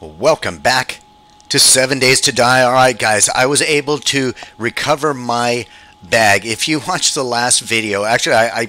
Welcome back to Seven Days to Die. All right, guys, I was able to recover my bag. If you watched the last video, actually, I, I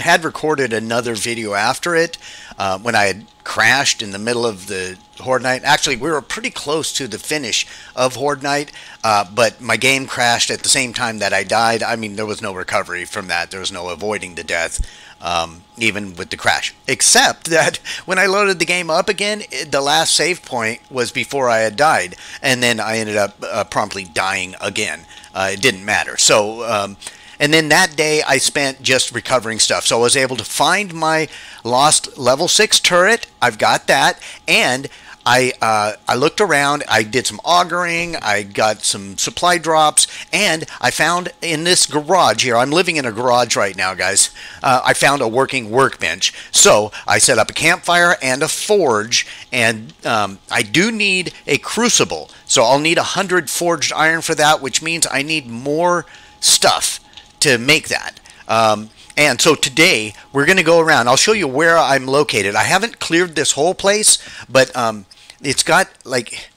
had recorded another video after it uh, when I had crashed in the middle of the Horde Night. Actually, we were pretty close to the finish of Horde Night, uh, but my game crashed at the same time that I died. I mean, there was no recovery from that. There was no avoiding the death um, even with the crash. Except that when I loaded the game up again, it, the last save point was before I had died, and then I ended up uh, promptly dying again. Uh, it didn't matter. So, um, and then that day I spent just recovering stuff. So I was able to find my lost level six turret. I've got that, and I uh, I looked around. I did some augering. I got some supply drops, and I found in this garage here. I'm living in a garage right now, guys. Uh, I found a working workbench. So I set up a campfire and a forge, and um, I do need a crucible. So I'll need a hundred forged iron for that, which means I need more stuff to make that. Um, and so today we're going to go around. I'll show you where I'm located. I haven't cleared this whole place, but um, it's got like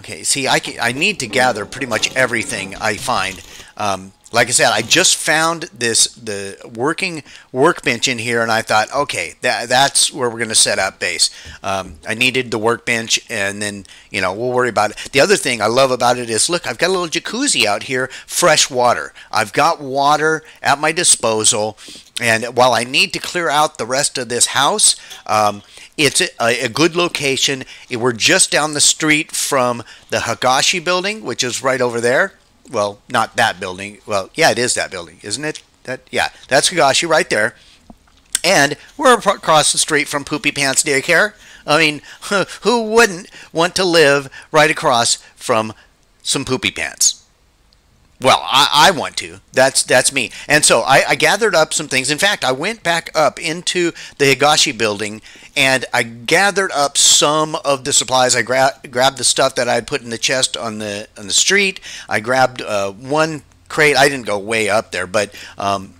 okay see I, can, I need to gather pretty much everything I find um, like I said I just found this the working workbench in here and I thought okay that, that's where we're gonna set up base um, I needed the workbench and then you know we'll worry about it the other thing I love about it is look I've got a little jacuzzi out here fresh water I've got water at my disposal and while I need to clear out the rest of this house um, it's a, a, good location. We're just down the street from the Higashi building, which is right over there. Well, not that building. Well, yeah, it is that building, isn't it? That yeah, that's Higashi right there. And we're across the street from Poopy Pants Daycare. I mean, who wouldn't want to live right across from some Poopy Pants? Well, I, I, want to. That's that's me. And so I, I, gathered up some things. In fact, I went back up into the Higashi building and I gathered up some of the supplies. I gra- grabbed the stuff that I had put in the chest on the on the street. I grabbed uh, one crate. I didn't go way up there, but um,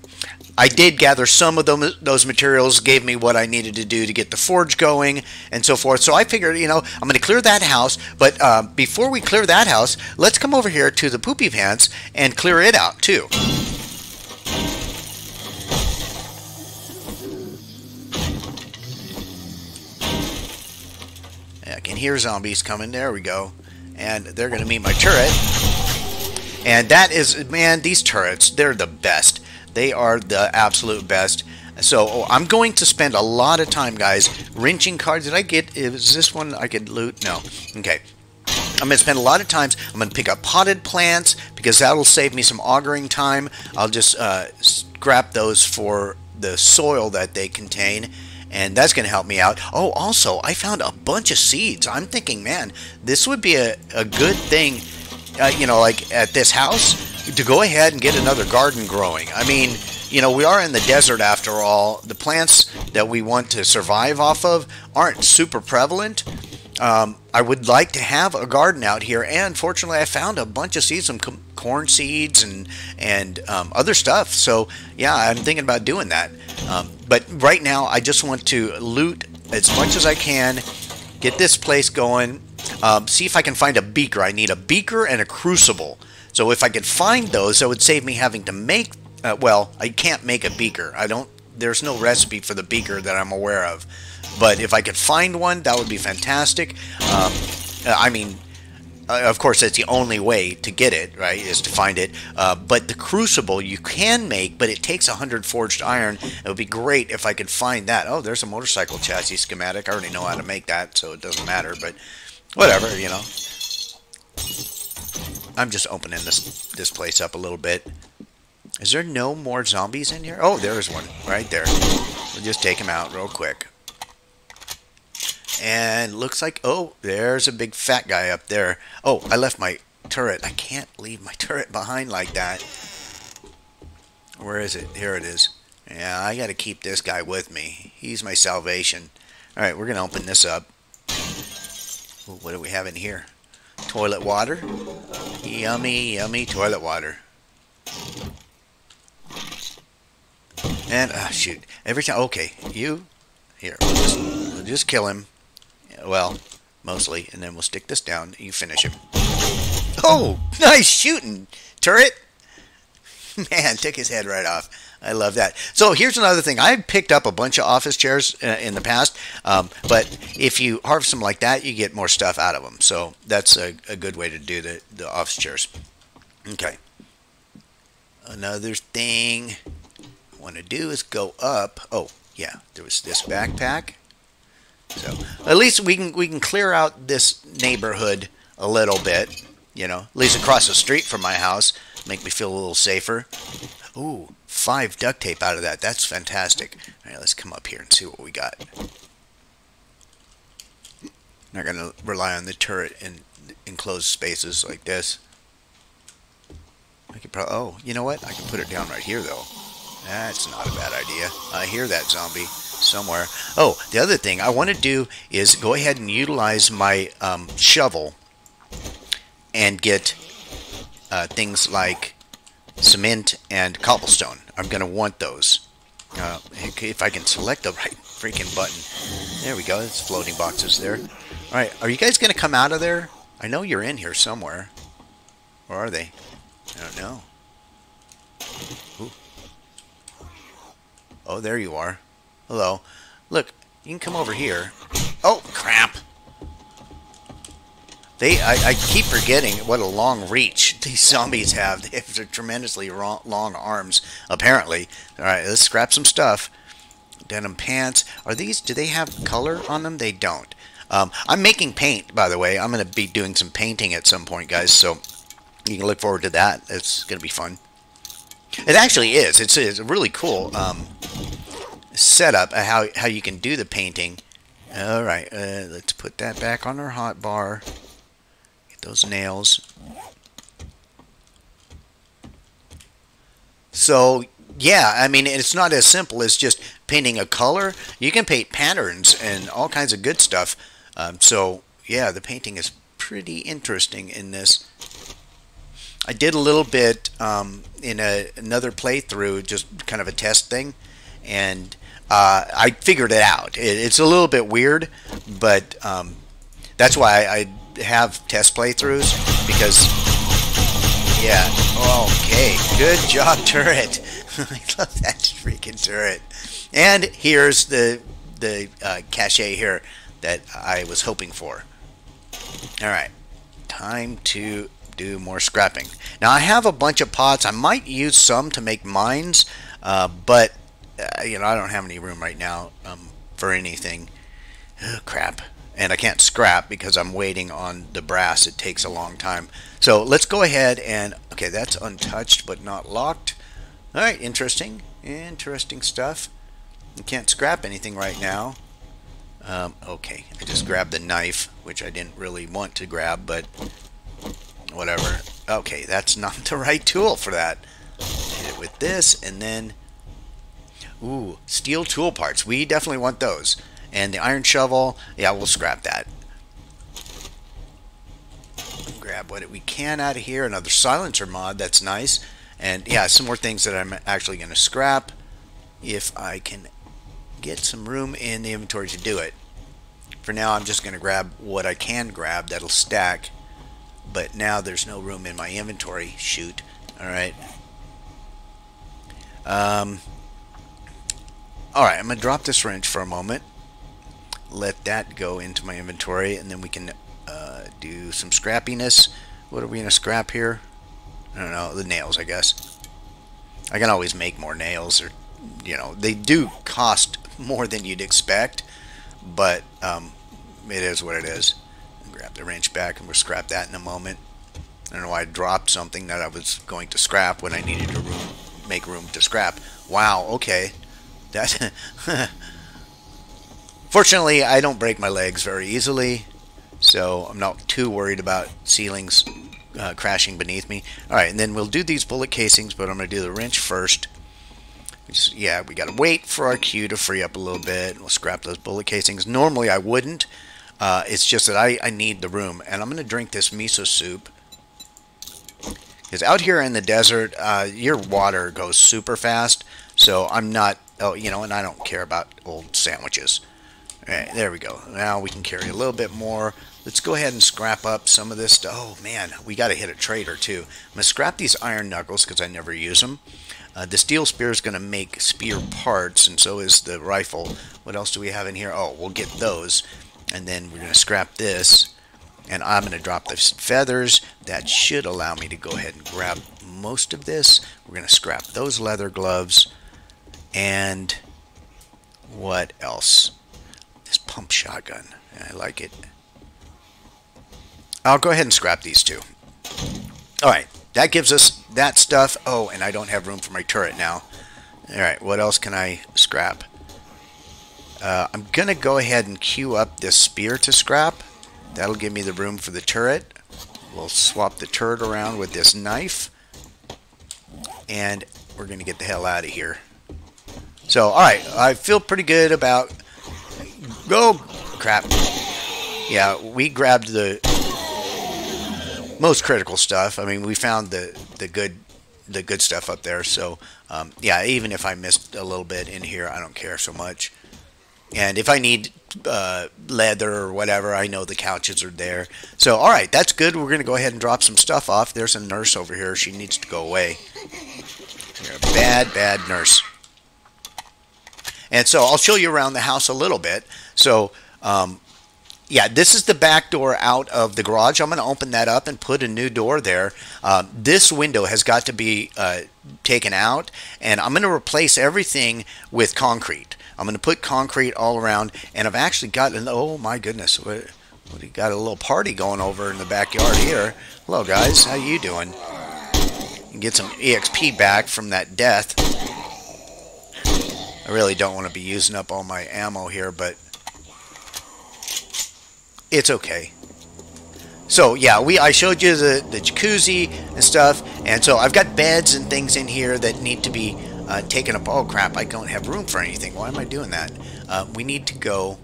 I did gather some of them, those materials, gave me what I needed to do to get the forge going and so forth. So I figured, you know, I'm going to clear that house. But uh, before we clear that house, let's come over here to the poopy pants and clear it out too. I can hear zombies coming. There we go. And they're going to meet my turret. And that is, man, these turrets, they're the best. They are the absolute best. So oh, I'm going to spend a lot of time, guys, wrenching cards. Did I get, is this one I could loot? No. Okay. I'm going to spend a lot of times. I'm going to pick up potted plants because that'll save me some augering time. I'll just uh, scrap those for the soil that they contain and that's going to help me out. Oh, also, I found a bunch of seeds. I'm thinking, man, this would be a, a good thing, uh, you know, like at this house to go ahead and get another garden growing. I mean, you know, we are in the desert after all. The plants that we want to survive off of aren't super prevalent. Um, I would like to have a garden out here, and fortunately, I found a bunch of seeds, some corn seeds and and um, other stuff. So yeah, I'm thinking about doing that. Um, but right now, I just want to loot as much as I can, get this place going, um, see if I can find a beaker. I need a beaker and a crucible. So if I could find those, that would save me having to make. Uh, well, I can't make a beaker. I don't. There's no recipe for the beaker that I'm aware of. But if I could find one, that would be fantastic. Um, I mean, uh, of course, that's the only way to get it, right? Is to find it. Uh, but the crucible you can make, but it takes 100 forged iron. It would be great if I could find that. Oh, there's a motorcycle chassis schematic. I already know how to make that, so it doesn't matter. But whatever, you know. I'm just opening this this place up a little bit. Is there no more zombies in here? Oh, there's one right there. We'll just take him out real quick. And looks like, oh, there's a big fat guy up there. Oh, I left my turret. I can't leave my turret behind like that. Where is it? Here it is. Yeah, I got to keep this guy with me. He's my salvation. All right, we're going to open this up. Ooh, what do we have in here? Toilet water. Yummy, yummy toilet water. And, ah, shoot. Every time, okay, you, here, we'll just, we'll just kill him. Well, mostly, and then we'll stick this down. You finish him. Oh, nice shooting, turret. Man, took his head right off. I love that. So here's another thing. I picked up a bunch of office chairs uh, in the past, um, but if you harvest them like that, you get more stuff out of them. So that's a, a good way to do the, the office chairs. Okay. Another thing I want to do is go up. Oh, yeah, there was this backpack. So at least we can we can clear out this neighborhood a little bit. You know, at least across the street from my house, make me feel a little safer. Ooh, five duct tape out of that. That's fantastic. All right, let's come up here and see what we got. Not going to rely on the turret in enclosed spaces like this. I could probably, oh, you know what? I can put it down right here, though. That's not a bad idea. I hear that zombie somewhere. Oh, the other thing I want to do is go ahead and utilize my um, shovel and get uh, things like cement and cobblestone. I'm going to want those. Uh, if I can select the right freaking button. There we go. It's floating boxes there. All right. Are you guys going to come out of there? I know you're in here somewhere. Where are they? I don't know. Ooh. Oh, there you are. Hello. Look, you can come over here. Oh, crap. They, I, I, keep forgetting what a long reach these zombies have. They have tremendously long arms, apparently. All right, let's scrap some stuff. Denim pants. Are these, do they have color on them? They don't. Um, I'm making paint, by the way. I'm going to be doing some painting at some point, guys, so you can look forward to that. It's going to be fun. It actually is. It's, it's a really cool um, setup how, how you can do the painting. All right, uh, let's put that back on our hot bar those nails. So, yeah, I mean, it's not as simple as just painting a color. You can paint patterns and all kinds of good stuff. Um, so, yeah, the painting is pretty interesting in this. I did a little bit um, in a, another playthrough, just kind of a test thing, and uh, I figured it out. It, it's a little bit weird, but um, that's why I have test playthroughs because yeah. Okay. Good job turret. I love that freaking turret. And here's the the uh, cache here that I was hoping for. Alright. Time to do more scrapping. Now I have a bunch of pots. I might use some to make mines uh, but uh, you know I don't have any room right now um, for anything. Oh, crap and I can't scrap because I'm waiting on the brass. It takes a long time. So let's go ahead and, okay, that's untouched but not locked. All right, interesting, interesting stuff. You can't scrap anything right now. Um, okay, I just grabbed the knife, which I didn't really want to grab, but whatever. Okay, that's not the right tool for that. Hit it with this, and then, ooh, steel tool parts. We definitely want those. And the iron shovel, yeah, we'll scrap that. Grab what we can out of here. Another silencer mod, that's nice. And yeah, some more things that I'm actually going to scrap if I can get some room in the inventory to do it. For now, I'm just going to grab what I can grab that'll stack. But now there's no room in my inventory. Shoot. Alright. Um, Alright, I'm going to drop this wrench for a moment let that go into my inventory and then we can uh, do some scrappiness. What are we going to scrap here? I don't know, the nails I guess. I can always make more nails or you know, they do cost more than you'd expect, but um, it is what it is. Grab the wrench back and we'll scrap that in a moment. I don't know why I dropped something that I was going to scrap when I needed to room, make room to scrap. Wow, okay. That Fortunately, I don't break my legs very easily, so I'm not too worried about ceilings uh, crashing beneath me. Alright, and then we'll do these bullet casings, but I'm going to do the wrench first. Just, yeah, we got to wait for our queue to free up a little bit. We'll scrap those bullet casings. Normally, I wouldn't. Uh, it's just that I, I need the room, and I'm going to drink this miso soup. Because out here in the desert, uh, your water goes super fast, so I'm not, oh, you know, and I don't care about old sandwiches. All right, there we go. Now we can carry a little bit more. Let's go ahead and scrap up some of this. Oh man, we got to hit a trader too. I'm gonna scrap these iron knuckles because I never use them. Uh, the steel spear is going to make spear parts, and so is the rifle. What else do we have in here? Oh, we'll get those, and then we're going to scrap this, and I'm going to drop the feathers. That should allow me to go ahead and grab most of this. We're going to scrap those leather gloves, and what else? Pump shotgun. I like it. I'll go ahead and scrap these two. All right, that gives us that stuff. Oh, and I don't have room for my turret now. All right, what else can I scrap? Uh, I'm going to go ahead and queue up this spear to scrap. That'll give me the room for the turret. We'll swap the turret around with this knife. And we're going to get the hell out of here. So, alright, I feel pretty good about... Go! Crap. Yeah, we grabbed the most critical stuff. I mean, we found the the good the good stuff up there. So um, yeah, even if I missed a little bit in here, I don't care so much. And if I need uh, leather or whatever, I know the couches are there. So all right, that's good. We're gonna go ahead and drop some stuff off. There's a nurse over here. She needs to go away. You're a bad, bad nurse. And so I'll show you around the house a little bit. So um, yeah, this is the back door out of the garage. I'm going to open that up and put a new door there. Uh, this window has got to be uh, taken out, and I'm going to replace everything with concrete. I'm going to put concrete all around, and I've actually got an, oh my goodness, what, got a little party going over in the backyard here. Hello guys, how you doing? Get some EXP back from that death. I really don't want to be using up all my ammo here, but it's okay. So yeah, we I showed you the, the jacuzzi and stuff, and so I've got beds and things in here that need to be uh, taken up. Oh crap, I don't have room for anything. Why am I doing that? Uh, we need to go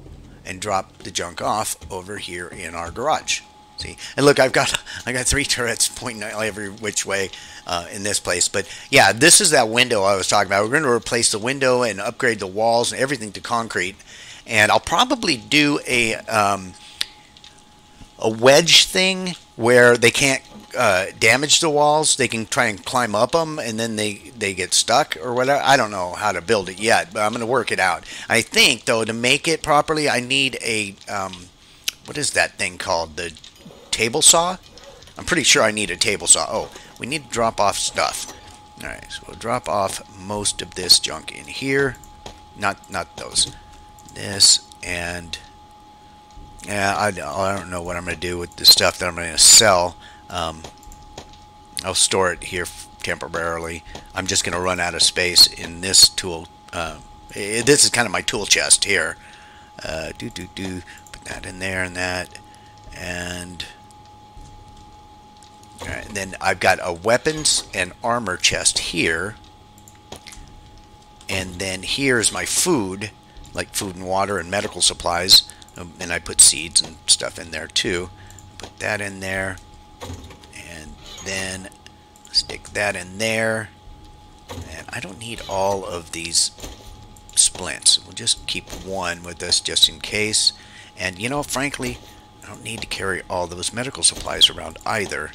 and drop the junk off over here in our garage. See, and look, I've got I got three turrets pointing every which way uh, in this place. But yeah, this is that window I was talking about. We're going to replace the window and upgrade the walls and everything to concrete. And I'll probably do a um, a wedge thing where they can't uh, damage the walls. They can try and climb up them, and then they they get stuck or whatever. I don't know how to build it yet, but I'm going to work it out. I think though to make it properly, I need a um, what is that thing called? The table saw. I'm pretty sure I need a table saw. Oh, we need to drop off stuff. All right, so we'll drop off most of this junk in here. Not not those. This and yeah, I, I don't know what I'm going to do with the stuff that I'm going to sell. Um, I'll store it here temporarily. I'm just going to run out of space in this tool. Uh, this is kind of my tool chest here. Uh, do do do. Put that in there and that, and and then I've got a weapons and armor chest here, and then here's my food, like food and water and medical supplies. Um, and I put seeds and stuff in there too. Put that in there, and then stick that in there. And I don't need all of these splints. We'll just keep one with us just in case. And you know, frankly, I don't need to carry all those medical supplies around either.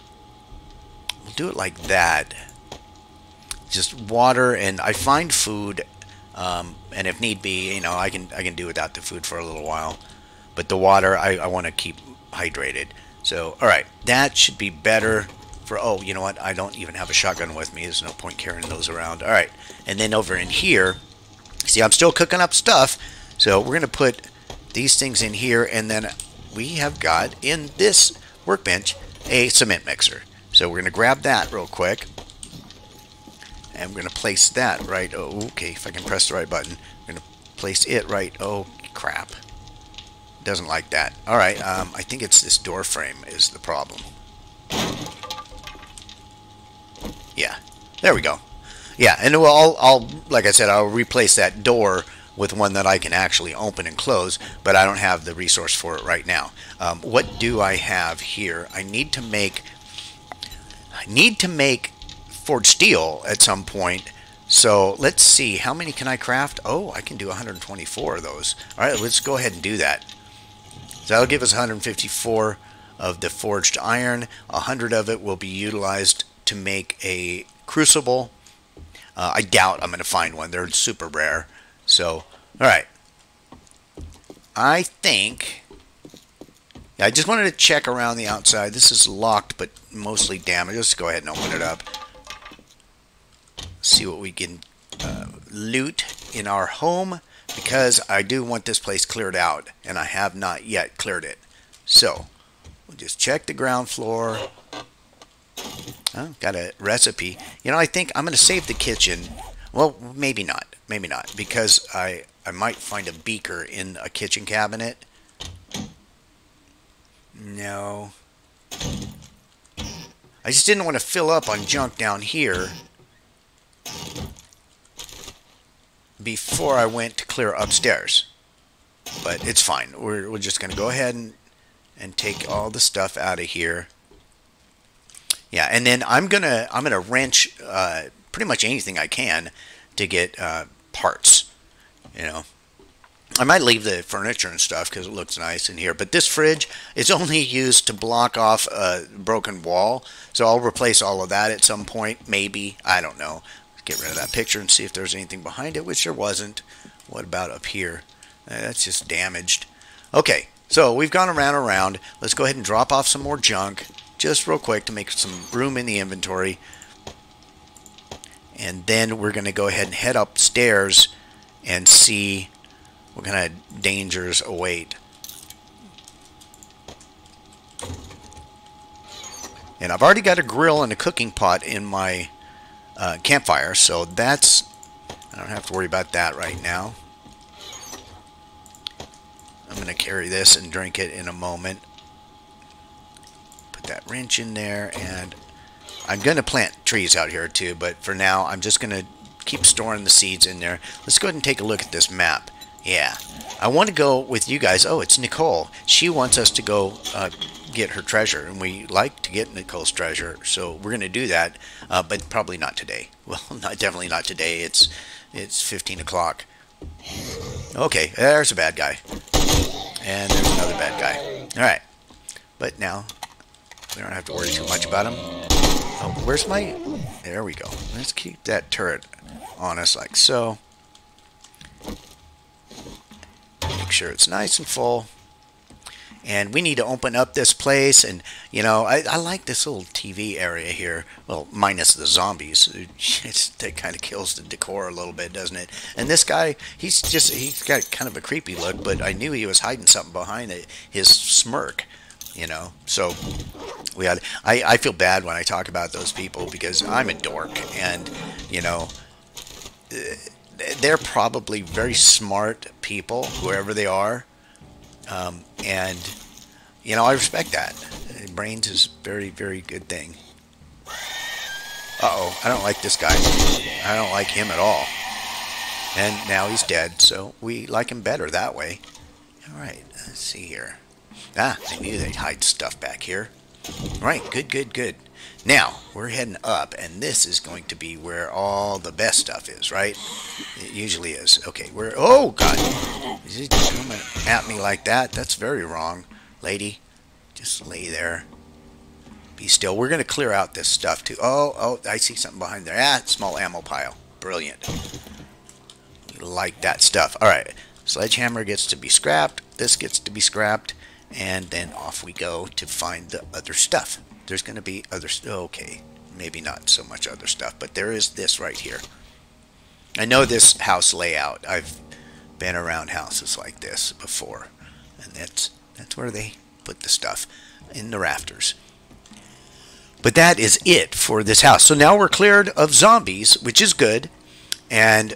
We'll do it like that. Just water, and I find food, um, and if need be, you know, I can I can do without the food for a little while. But the water, I, I want to keep hydrated. So, all right, that should be better for, oh, you know what? I don't even have a shotgun with me. There's no point carrying those around. All right, and then over in here, see, I'm still cooking up stuff. So we're going to put these things in here, and then we have got in this workbench a cement mixer. So we're going to grab that real quick. And we're going to place that right. Oh, okay, if I can press the right button. I'm going to place it right. Oh, crap doesn't like that. All right, um, I think it's this door frame is the problem. Yeah, there we go. Yeah, and I'll, I'll, like I said, I'll replace that door with one that I can actually open and close, but I don't have the resource for it right now. Um, what do I have here? I need to make, I need to make forged steel at some point So let's see, how many can I craft? Oh, I can do 124 of those. All right, let's go ahead and do that. So that'll give us 154 of the forged iron. 100 of it will be utilized to make a crucible. Uh, I doubt I'm going to find one. They're super rare. So, all right. I think... I just wanted to check around the outside. This is locked, but mostly damaged. Let's go ahead and open it up. See what we can uh, loot in our home because I do want this place cleared out and I have not yet cleared it. So, we'll just check the ground floor. Oh, got a recipe. You know, I think I'm going to save the kitchen. Well, maybe not. Maybe not. Because I, I might find a beaker in a kitchen cabinet. No. I just didn't want to fill up on junk down here before I went to clear upstairs. But it's fine. We're, we're just going to go ahead and, and take all the stuff out of here. Yeah, and then I'm gonna I'm gonna wrench uh, pretty much anything I can to get uh, parts. You know, I might leave the furniture and stuff because it looks nice in here. But this fridge is only used to block off a broken wall, so I'll replace all of that at some point. Maybe I don't know. Get rid of that picture and see if there's anything behind it, which there wasn't. What about up here? Uh, that's just damaged. Okay, so we've gone around and around. Let's go ahead and drop off some more junk just real quick to make some room in the inventory. And then we're going to go ahead and head upstairs and see what kind of dangers await. And I've already got a grill and a cooking pot in my uh, campfire, so that's, I don't have to worry about that right now. I'm going to carry this and drink it in a moment put that wrench in there and I'm going to plant trees out here too, but for now I'm just going to keep storing the seeds in there. Let's go ahead and take a look at this map. Yeah, I want to go with you guys. Oh, it's Nicole. She wants us to go uh, get her treasure, and we like to get Nicole's treasure, so we're going to do that, uh, but probably not today. Well, not, definitely not today. It's it's 15 o'clock. Okay, there's a bad guy. And there's another bad guy. All right. But now, we don't have to worry too much about him. Oh, where's my... There we go. Let's keep that turret on us like so. Make sure it's nice and full. And we need to open up this place. And, you know, I, I like this little TV area here. Well, minus the zombies. It's, that kind of kills the decor a little bit, doesn't it? And this guy, he's just, he's got kind of a creepy look, but I knew he was hiding something behind it, his smirk you know so we had I, I feel bad when i talk about those people because i'm a dork and you know eh, they're probably very smart people whoever they are um, and you know i respect that. Brains is very very good thing. Uh-oh i don't like this guy. I don't like him at all. And now he's dead so we like him better that way. All right let's see here. Ah, I knew they'd hide stuff back here. Right, good, good, good. Now, we're heading up, and this is going to be where all the best stuff is, right? It usually is. Okay, we're... Oh, God! Is he coming at me like that? That's very wrong, lady. Just lay there. Be still. We're going to clear out this stuff, too. Oh, oh, I see something behind there. Ah, small ammo pile. Brilliant. like that stuff. All right. Sledgehammer gets to be scrapped. This gets to be scrapped and then off we go to find the other stuff. There's going to be other okay, maybe not so much other stuff, but there is this right here. I know this house layout. I've been around houses like this before, and that's that's where they put the stuff in the rafters. But that is it for this house. So now we're cleared of zombies, which is good, and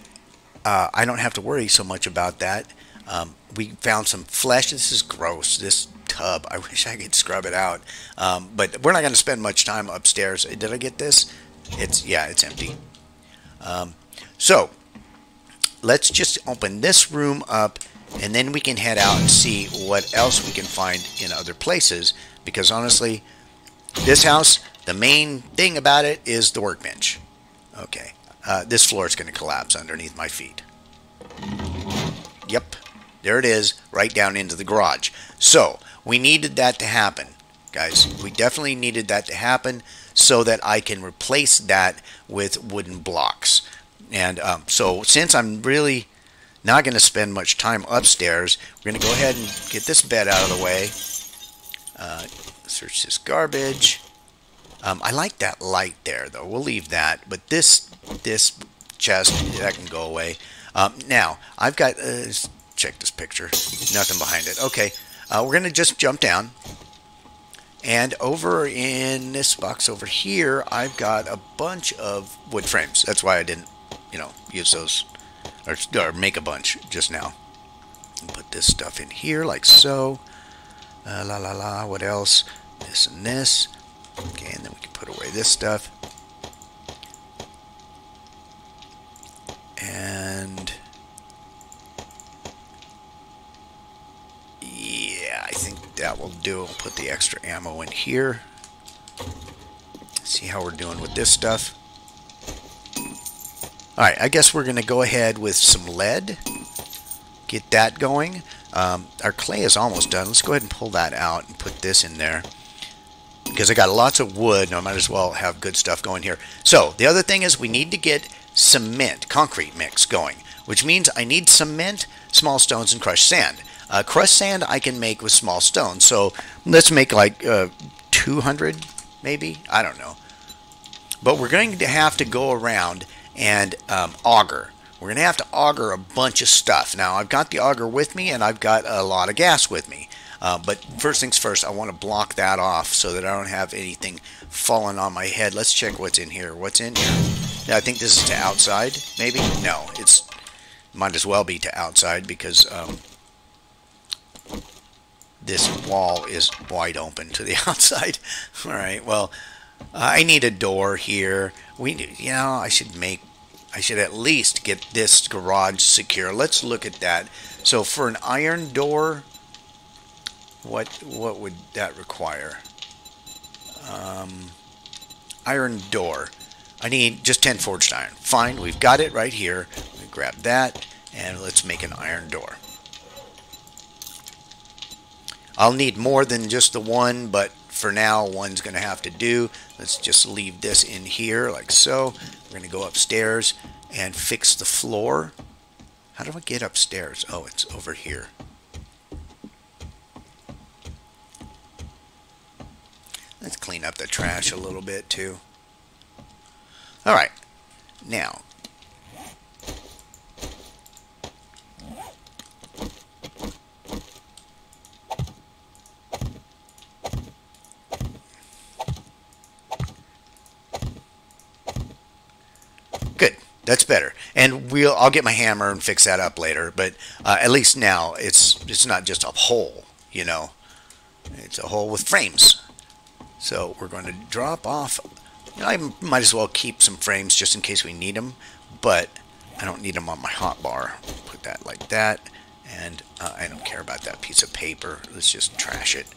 uh, I don't have to worry so much about that. Um, we found some flesh. This is gross. This tub. I wish I could scrub it out. Um, but we're not going to spend much time upstairs. Did I get this? It's yeah, it's empty. Um, so let's just open this room up, and then we can head out and see what else we can find in other places. Because honestly, this house, the main thing about it is the workbench. Okay, uh, this floor is going to collapse underneath my feet. Yep, there it is, right down into the garage. So, we needed that to happen, guys. We definitely needed that to happen so that I can replace that with wooden blocks. And um, so, since I'm really not going to spend much time upstairs, we're going to go ahead and get this bed out of the way. Uh, search this garbage. Um, I like that light there, though. We'll leave that. But this this chest, that can go away. Um, now, I've got... Uh, check this picture. Nothing behind it. Okay, uh, we're going to just jump down. And over in this box over here, I've got a bunch of wood frames. That's why I didn't, you know, use those or, or make a bunch just now. Put this stuff in here like so. Uh, la la la. What else? This and this. Okay, and then we can put away this stuff. And yeah, I think that will do. We'll put the extra ammo in here. See how we're doing with this stuff. Alright, I guess we're going to go ahead with some lead. Get that going. Um, our clay is almost done. Let's go ahead and pull that out and put this in there. Because I got lots of wood, and I might as well have good stuff going here. So, the other thing is we need to get cement, concrete mix going. Which means I need cement, small stones, and crushed sand. Uh, crushed sand I can make with small stones. So, let's make like uh, 200 maybe? I don't know. But we're going to have to go around and um, auger. We're going to have to auger a bunch of stuff. Now, I've got the auger with me, and I've got a lot of gas with me. Uh, but first things first, I want to block that off so that I don't have anything falling on my head. Let's check what's in here. What's in here? Yeah, I think this is to outside, maybe? No, it's might as well be to outside because um, this wall is wide open to the outside. All right, well, I need a door here. We, you know, I should make I should at least get this garage secure. Let's look at that. So for an iron door, what what would that require? Um, iron door. I need just 10 forged iron. Fine, we've got it right here. Grab that and let's make an iron door. I'll need more than just the one, but for now, one's going to have to do. Let's just leave this in here like so. We're going to go upstairs and fix the floor. How do I get upstairs? Oh, it's over here. Let's clean up the trash a little bit too. All right. Now, That's better. And we'll I'll get my hammer and fix that up later. But uh, at least now it's it's not just a hole, you know. It's a hole with frames. So we're going to drop off. You know, I might as well keep some frames just in case we need them. But I don't need them on my hot bar. Put that like that. And uh, I don't care about that piece of paper. Let's just trash it.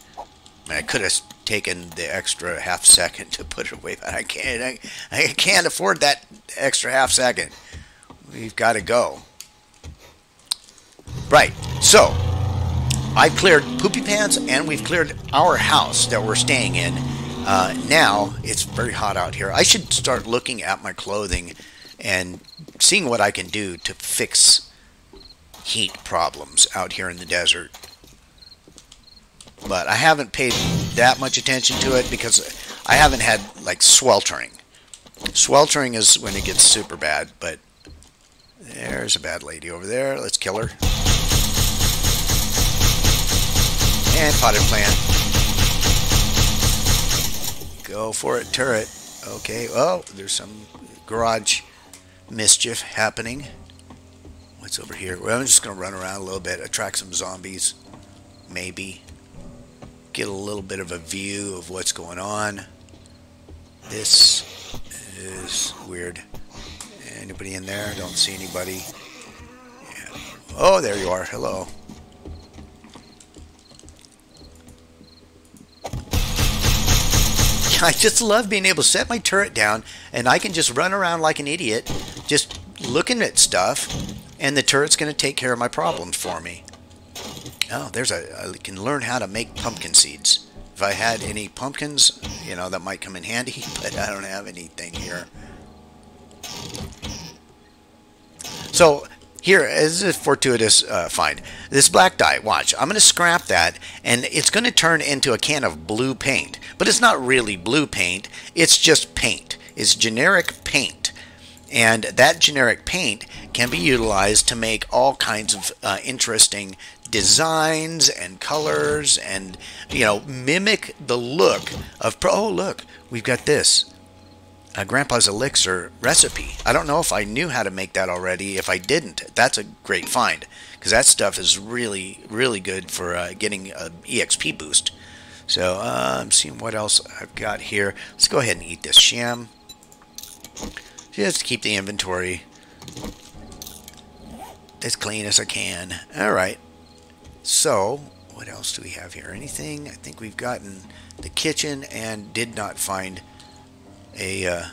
I, could have taken the extra half second to put it away, but I can't. I, I can't afford that extra half second. We've got to go. Right. So, I've cleared Poopy Pants and we've cleared our house that we're staying in. Uh, now, it's very hot out here. I should start looking at my clothing and seeing what I can do to fix heat problems out here in the desert. But I haven't paid that much attention to it because I haven't had like sweltering. Sweltering is when it gets super bad, but there's a bad lady over there. Let's kill her. And potted plant. Go for it, turret. Okay, oh, there's some garage mischief happening. What's over here? Well, I'm just going to run around a little bit, attract some zombies. Maybe get a little bit of a view of what's going on. This is weird. Anybody in there? Don't see anybody. Yeah. Oh, there you are. Hello. I just love being able to set my turret down and I can just run around like an idiot just looking at stuff, and the turret's going to take care of my problems for me. Oh, there's a, I can learn how to make pumpkin seeds. If I had any pumpkins, you know, that might come in handy, but I don't have anything here. So here is a fortuitous uh, find. This black dye, watch. I'm going to scrap that, and it's going to turn into a can of blue paint. But it's not really blue paint. It's just paint. It's generic paint. And that generic paint can be utilized to make all kinds of uh, interesting designs and colors and, you know, mimic the look of... pro Oh, look, we've got this a Grandpa's Elixir recipe. I don't know if I knew how to make that already. If I didn't, that's a great find because that stuff is really, really good for uh, getting an EXP boost. So uh, I'm seeing what else I've got here. Let's go ahead and eat this sham. Just keep the inventory as clean as I can. All right. So what else do we have here? Anything? I think we've gotten the kitchen and did not find a, uh,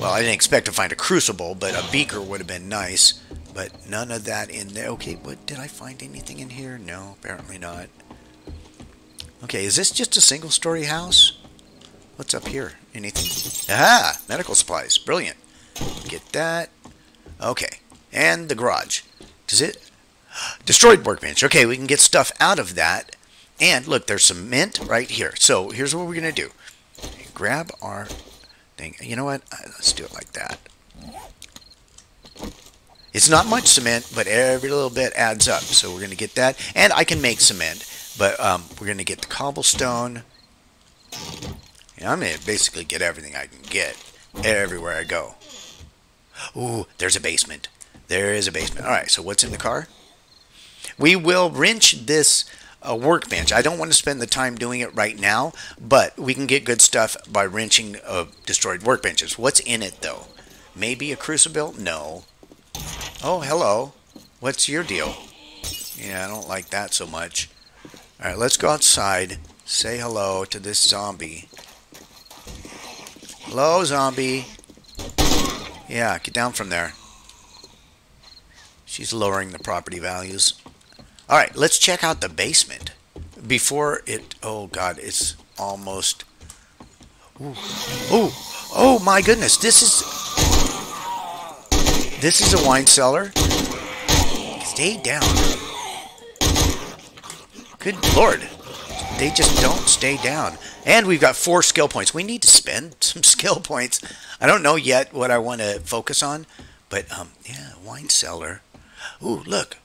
well, I didn't expect to find a crucible, but a beaker would have been nice. But none of that in there. Okay, what did I find anything in here? No, apparently not. Okay, is this just a single-story house? What's up here? Anything? Ah, medical supplies. Brilliant. Get that. Okay, and the garage. Does it? Destroyed workbench. Okay, we can get stuff out of that. And look, there's some cement right here. So here's what we're going to do grab our thing. You know what? Uh, let's do it like that. It's not much cement, but every little bit adds up. So we're going to get that. And I can make cement, but um, we're going to get the cobblestone. Yeah, I'm going to basically get everything I can get everywhere I go. Ooh, there's a basement. There is a basement. All right, so what's in the car? We will wrench this a workbench. I don't want to spend the time doing it right now, but we can get good stuff by wrenching uh, destroyed workbenches. What's in it, though? Maybe a crucible? No. Oh, hello. What's your deal? Yeah, I don't like that so much. Alright, let's go outside. Say hello to this zombie. Hello, zombie. Yeah, get down from there. She's lowering the property values. All right, let's check out the basement before it. Oh God, it's almost. Oh, oh my goodness! This is this is a wine cellar. Stay down. Good lord, they just don't stay down. And we've got four skill points. We need to spend some skill points. I don't know yet what I want to focus on, but um, yeah, wine cellar. Ooh, look,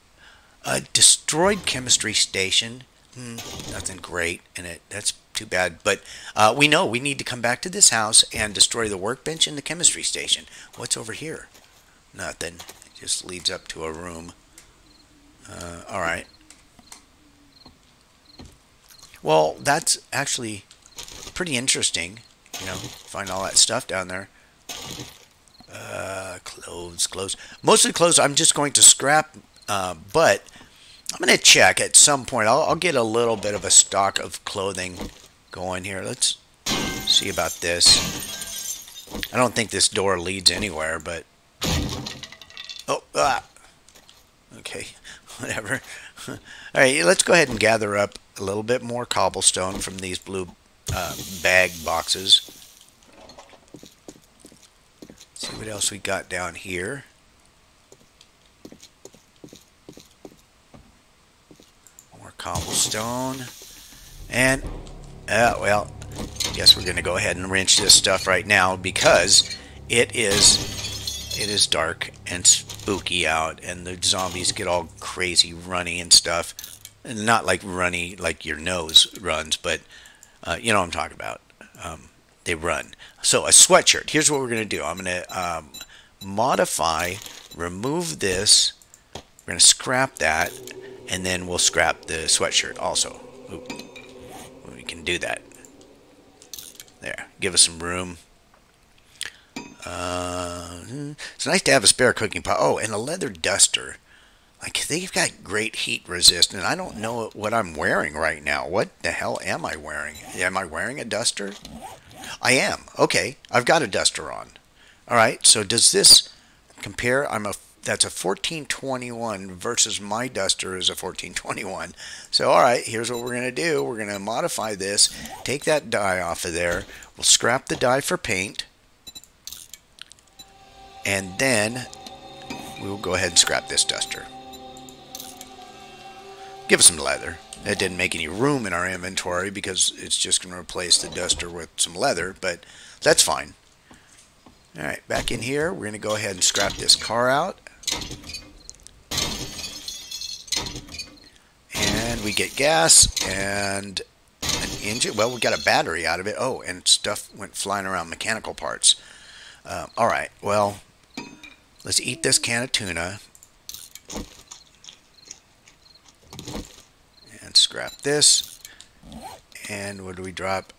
a destroyed chemistry station. Hmm, nothing great in it. That's too bad. But uh, we know we need to come back to this house and destroy the workbench and the chemistry station. What's over here? Nothing. It just leads up to a room. Uh, all right. Well, that's actually pretty interesting. You know, find all that stuff down there. Uh, clothes, clothes. Mostly clothes I'm just going to scrap, uh, but I'm going to check at some point. I'll, I'll, get a little bit of a stock of clothing going here. Let's see about this. I don't think this door leads anywhere, but... Oh, ah. Okay, whatever. All right, let's go ahead and gather up a little bit more cobblestone from these blue uh, bag boxes. see what else we got down here. Cobblestone. And, uh, well, I guess we're going to go ahead and wrench this stuff right now because it is, it is dark and spooky out and the zombies get all crazy runny and stuff. Not like runny like your nose runs, but uh, you know what I'm talking about. Um, they run. So a sweatshirt. Here's what we're going to do. I'm going to um, modify, remove this. We're going to scrap that and then we'll scrap the sweatshirt also. Ooh, we can do that. There, give us some room. Uh, it's nice to have a spare cooking pot. Oh, and a leather duster. Like, they've got great heat resistance. I don't know what I'm wearing right now. What the hell am I wearing? Am I wearing a duster? I am. Okay, I've got a duster on. All right, so does this compare? I'm a that's a 1421 versus my duster is a 1421. So all right, here's what we're going to do. We're going to modify this, take that dye off of there. We'll scrap the dye for paint. And then we'll go ahead and scrap this duster. Give us some leather. It didn't make any room in our inventory because it's just going to replace the duster with some leather, but that's fine. Alright, back in here, we're going to go ahead and scrap this car out. And we get gas and an engine. Well, we got a battery out of it. Oh, and stuff went flying around, mechanical parts. Um, all right, well, let's eat this can of tuna. And scrap this. And what do we drop?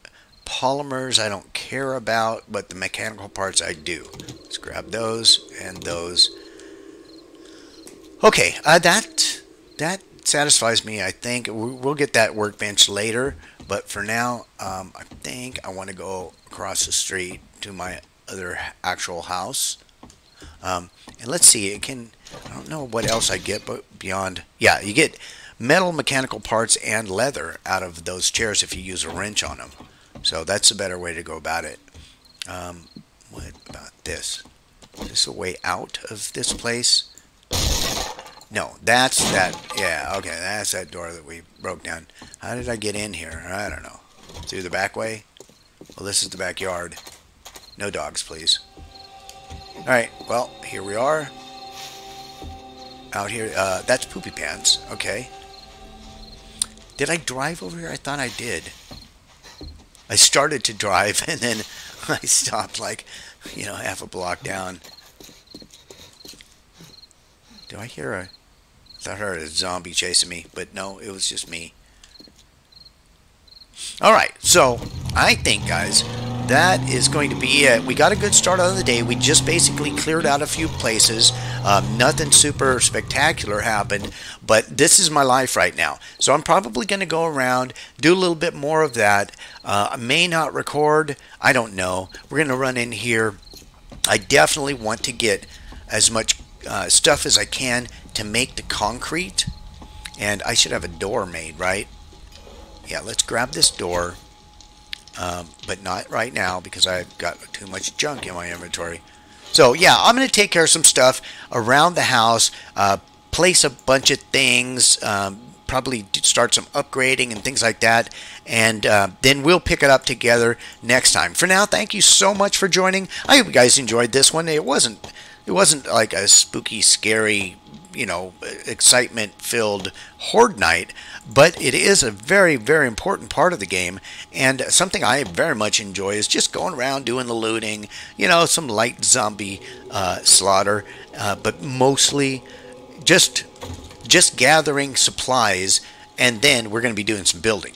Polymers I don't care about, but the mechanical parts I do. Let's grab those and those. Okay, uh, that that satisfies me. I think we'll get that workbench later, but for now, um, I think I want to go across the street to my other actual house. Um, and let's see, it can. I don't know what else I get, but beyond, yeah, you get metal mechanical parts and leather out of those chairs if you use a wrench on them. So that's a better way to go about it. Um, what about this? Is this a way out of this place? No, that's that. Yeah, okay, that's that door that we broke down. How did I get in here? I don't know. Through the back way? Well, this is the backyard. No dogs, please. Alright, well, here we are. Out here. Uh, that's Poopy Pants. Okay. Did I drive over here? I thought I did. I started to drive, and then I stopped like, you know, half a block down. Do I hear a... I thought I heard a zombie chasing me, but no, it was just me. Alright, so I think, guys, that is going to be it. We got a good start on the day. We just basically cleared out a few places. Um, nothing super spectacular happened, but this is my life right now. So I'm probably going to go around, do a little bit more of that. Uh, I may not record. I don't know. We're going to run in here. I definitely want to get as much uh, stuff as I can to make the concrete. And I should have a door made, right? Yeah, let's grab this door. Um, but not right now because I've got too much junk in my inventory. So yeah, I'm going to take care of some stuff around the house, uh, place a bunch of things, um, probably start some upgrading and things like that, and uh, then we'll pick it up together next time. For now, thank you so much for joining. I hope you guys enjoyed this one. It wasn't it wasn't like a spooky, scary, you know, excitement filled horde night, but it is a very, very important part of the game. And something I very much enjoy is just going around doing the looting, you know, some light zombie uh, slaughter, uh, but mostly just just gathering supplies, and then we're going to be doing some building.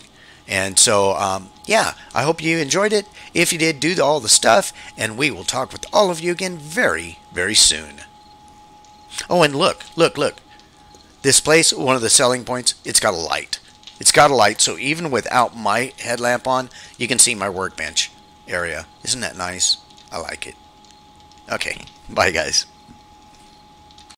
And so, um, yeah, I hope you enjoyed it. If you did, do all the stuff, and we will talk with all of you again very, very soon. Oh, and look, look, look. This place, one of the selling points, it's got a light. It's got a light, so even without my headlamp on, you can see my workbench area. Isn't that nice? I like it. Okay, bye guys.